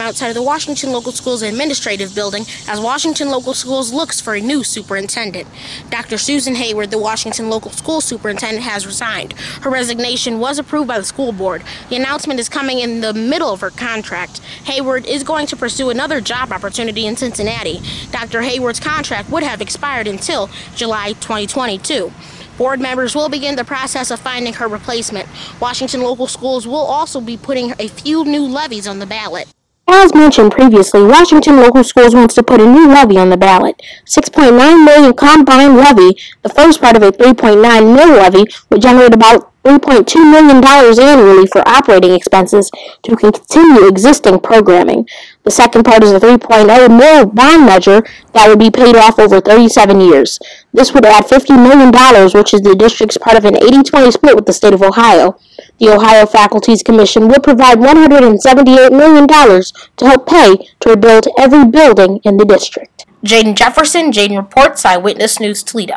outside of the Washington Local Schools Administrative Building as Washington Local Schools looks for a new superintendent. Dr. Susan Hayward, the Washington Local School Superintendent, has resigned. Her resignation was approved by the school board. The announcement is coming in the middle of her contract. Hayward is going to pursue another job opportunity in Cincinnati. Dr. Hayward's contract would have expired until July 2022. Board members will begin the process of finding her replacement. Washington local schools will also be putting a few new levies on the ballot. As mentioned previously, Washington Local Schools wants to put a new levy on the ballot. 6.9 million combined levy, the first part of a 3.9 mil levy, would generate about $3.2 million annually for operating expenses to continue existing programming. The second part is a 3.0 mil bond measure that would be paid off over 37 years. This would add $50 million, which is the district's part of an 80-20 split with the state of Ohio. The Ohio Facilities Commission would provide $178 million to help pay to rebuild every building in the district. Jaden Jefferson, Jaden Reports, Eyewitness News, Toledo.